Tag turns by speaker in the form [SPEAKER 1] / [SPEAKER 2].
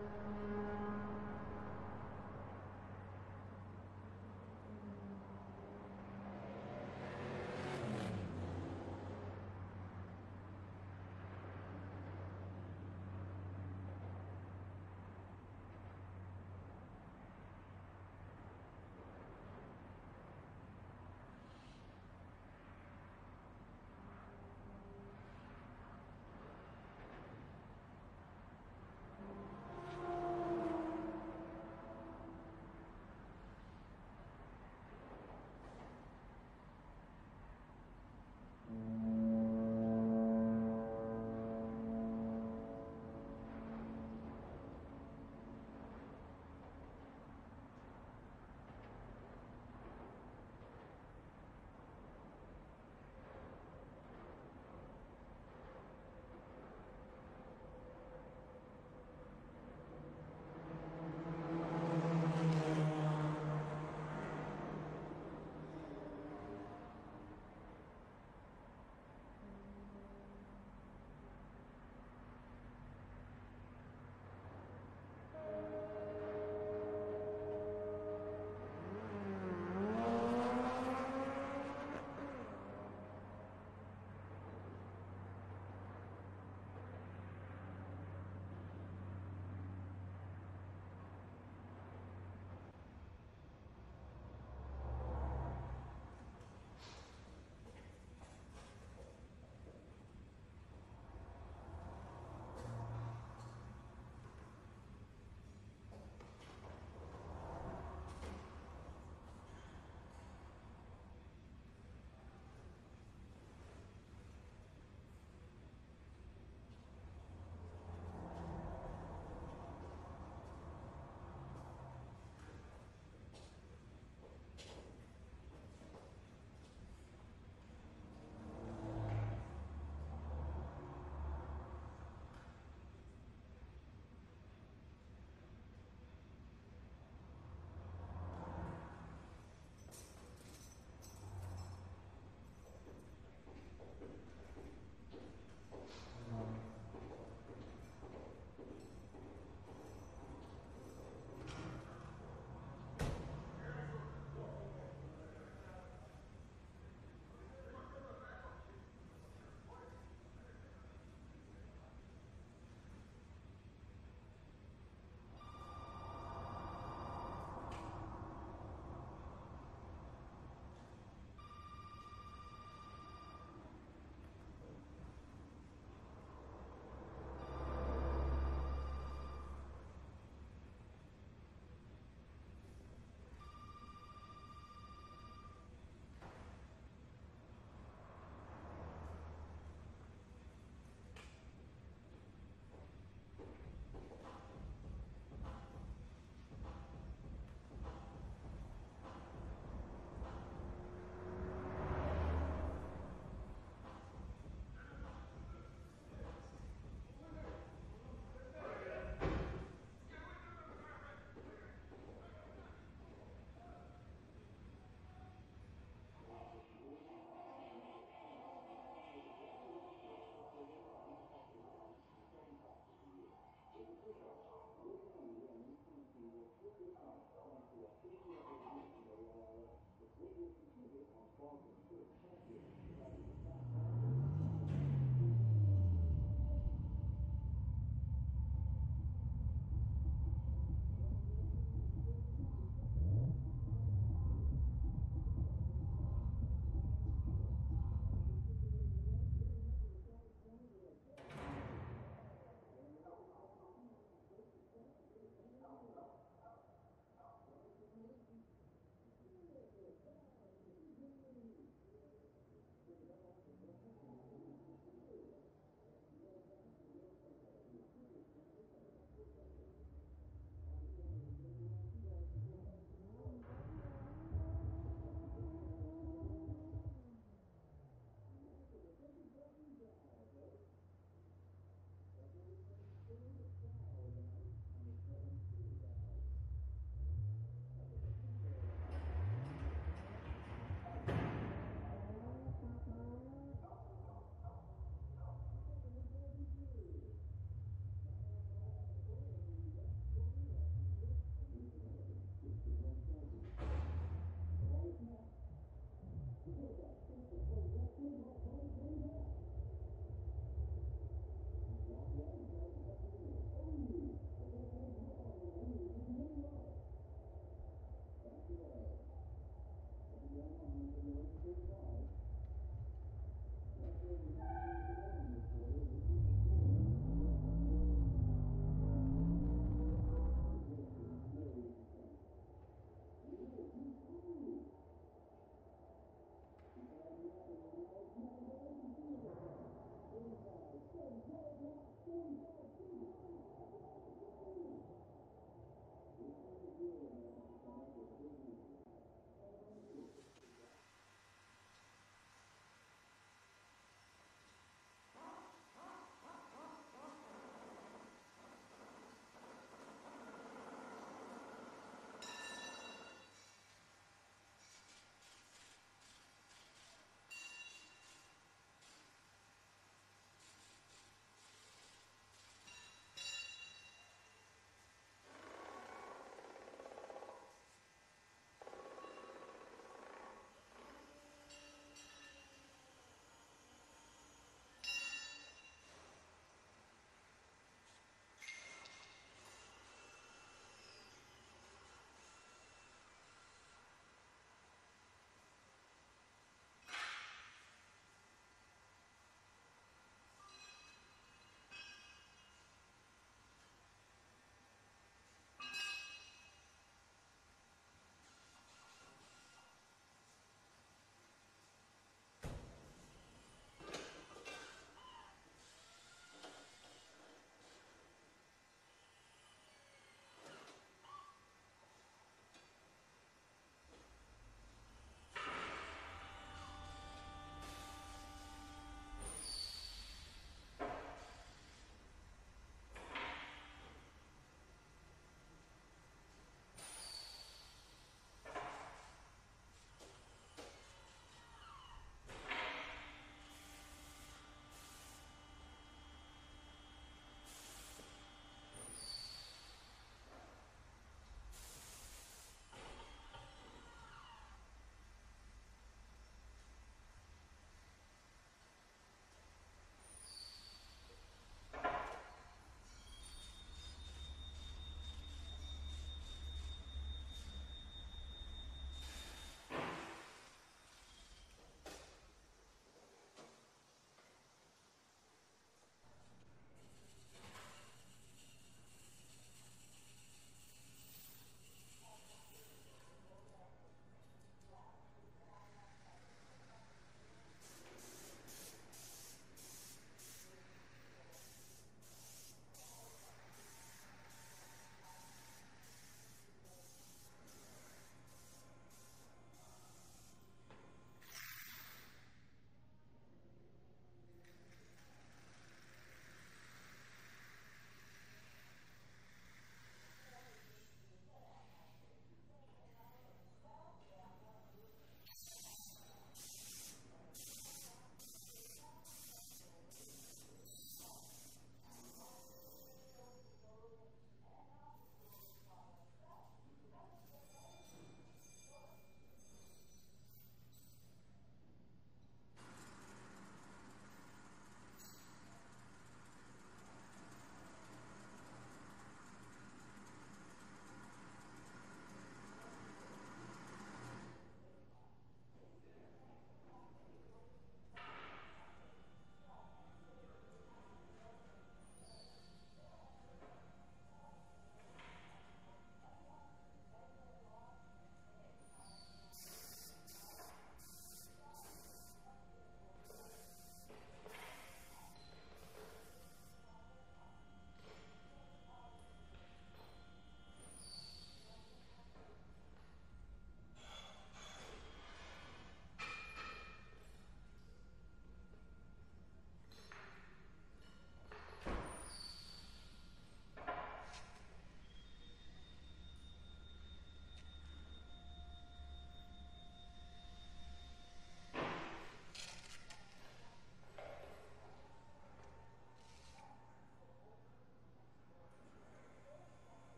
[SPEAKER 1] うん。